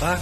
Bye.